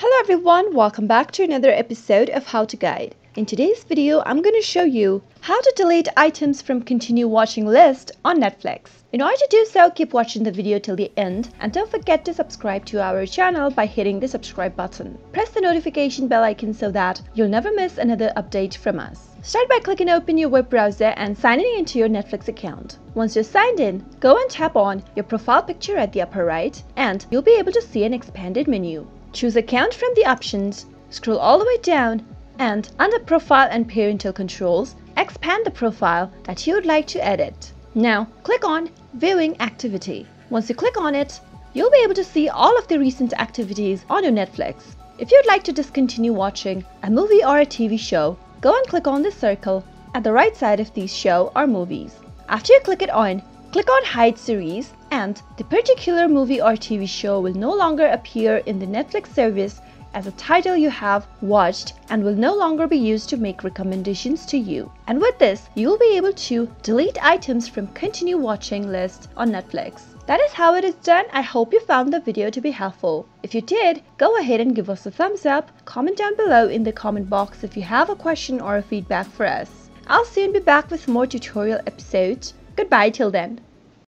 Hello everyone, welcome back to another episode of How to Guide. In today's video, I'm going to show you how to delete items from continue watching list on Netflix. In order to do so, keep watching the video till the end and don't forget to subscribe to our channel by hitting the subscribe button. Press the notification bell icon so that you'll never miss another update from us. Start by clicking open your web browser and signing into your Netflix account. Once you're signed in, go and tap on your profile picture at the upper right and you'll be able to see an expanded menu. Choose account from the options, scroll all the way down and under Profile and Parental Controls, expand the profile that you would like to edit. Now, click on Viewing Activity. Once you click on it, you'll be able to see all of the recent activities on your Netflix. If you'd like to discontinue watching a movie or a TV show, go and click on the circle at the right side of these show or movies. After you click it on, click on Hide Series and the particular movie or TV show will no longer appear in the Netflix service as a title you have watched and will no longer be used to make recommendations to you. And with this, you will be able to delete items from continue watching list on Netflix. That is how it is done. I hope you found the video to be helpful. If you did, go ahead and give us a thumbs up, comment down below in the comment box if you have a question or a feedback for us. I'll soon be back with more tutorial episodes. Goodbye till then.